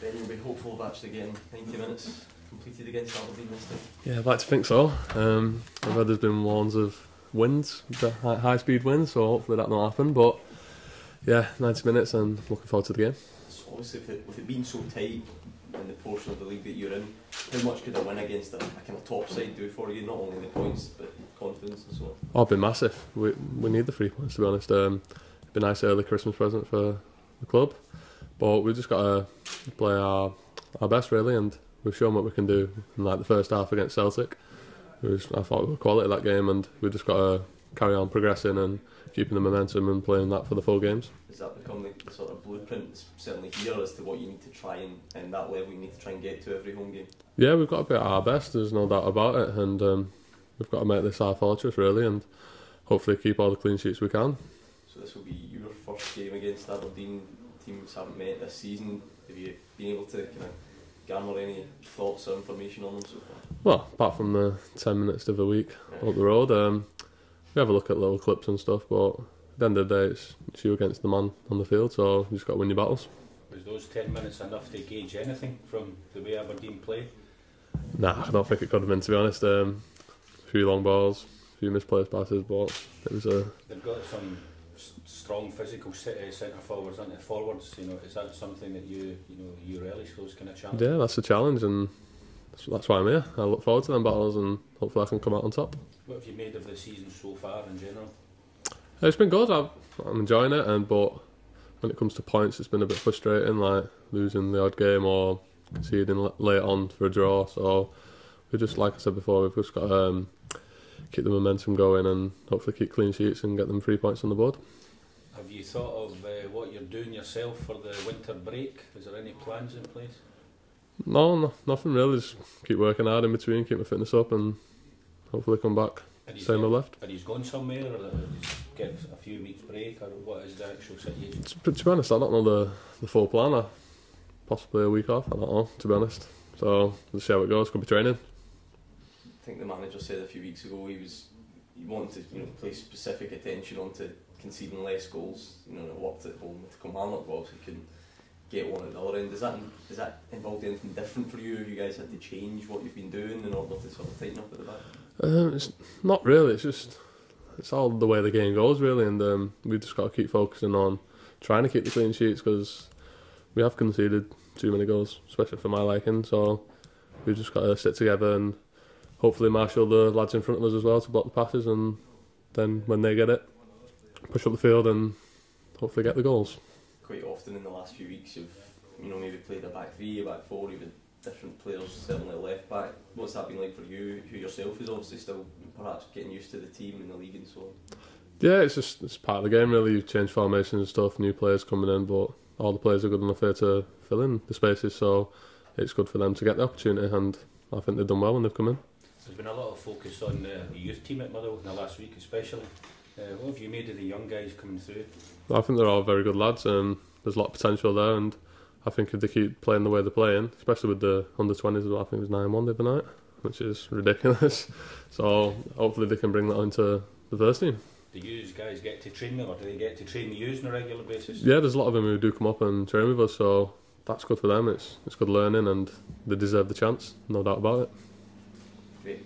then you'll be hopeful of actually getting 90 minutes completed against Aberdeen this time. Yeah, I'd like to think so. Um, I've heard there's been warns of winds, high, high speed winds, so hopefully that will not happen. But yeah, 90 minutes and looking forward to the game. So obviously, with it, with it being so tight in the portion of the league that you're in, how much could a win against a, a kind of top side do for you? Not only the points, but confidence and so on. Oh, it'd be massive. We we need the three points to be honest. Um, it'd be a nice early Christmas present for the club, but we've just got to play our our best really, and we've shown what we can do in like the first half against Celtic. Was, I thought we were quality that game, and we just got to carry on progressing and keeping the momentum and playing that for the full games. Does that become the, the sort of blueprint, certainly here, as to what you need to try and, and that level you need to try and get to every home game? Yeah, we've got to be at our best. There's no doubt about it, and um, we've got to make this our fortress really, and hopefully keep all the clean sheets we can. So this will be your first game against Aberdeen. Teams haven't met this season. Have you been able to kind of garner any thoughts or information on them so far? Well, apart from the 10 minutes of the other week up the road, um, we have a look at little clips and stuff, but at the end of the day, it's, it's you against the man on the field, so you just got to win your battles. Was those 10 minutes enough to gauge anything from the way Aberdeen play? Nah, I don't think it could have been, to be honest. Um, a few long balls, a few misplaced passes, but it was a. They've got some s- strong physical centre forwards, aren't? Forwards, you know, is that something that you, you know, you relish those kind of challenges? Yeah, that's a challenge, and that's, why I'm here. I look forward to them battles, and hopefully I can come out on top. What have you made of the season so far in general? It's been good. I've, I'm enjoying it, and but when it comes to points, it's been a bit frustrating, like losing the odd game or conceding late on for a draw. So we just, like I said before, we've just got to um, keep the momentum going and hopefully keep clean sheets and get them three points on the board. Have you thought of uh, what you're doing yourself for the winter break? Is there any plans in place? No, no nothing really. Just keep working hard in between, keep my fitness up, and hopefully come back same as left. Are you going somewhere or are you just get a few weeks break or what is the actual situation? To, to be honest, I don't know the, the full plan. I, possibly a week off. I don't know. To be honest, so we'll see how it goes. Could be training. I think the manager said a few weeks ago he was he wanted to you know place specific attention onto conceding less goals. You know, it worked at home with Kilmarnock, but obviously couldn't get one at the other end. Does that does that involve anything different for you? Have you guys had to change what you've been doing in order to sort of tighten up at the back? Um, it's not really. It's just it's all the way the game goes, really, and um, we've just got to keep focusing on trying to keep the clean sheets because we have conceded too many goals, especially for my liking. So we've just got to sit together and hopefully marshal the lads in front of us as well to block the passes, and then when they get it, push up the field and hopefully get the goals. Quite often in the last few weeks, you've you know maybe played a back three, a back four, even different players, certainly left back. What's that been like for you, who yourself is obviously still perhaps getting used to the team and the league and so on? Yeah, it's just it's part of the game really. You change formations and stuff, new players coming in, but all the players are good enough here to fill in the spaces. So it's good for them to get the opportunity, and I think they've done well when they've come in. There's been a lot of focus on uh, the youth team at Motherwell in the last week especially. Uh, what have you made of the young guys coming through? I think they're all very good lads, and there's a lot of potential there. And I think if they keep playing the way they're playing, especially with the under 20s, as well, I think it was nine one the other night, which is ridiculous. So hopefully they can bring that onto the first team. Do you guys get to train them or do they get to train you on a regular basis? Yeah, there's a lot of them who do come up and train with us, so that's good for them. It's it's good learning, and they deserve the chance, no doubt about it.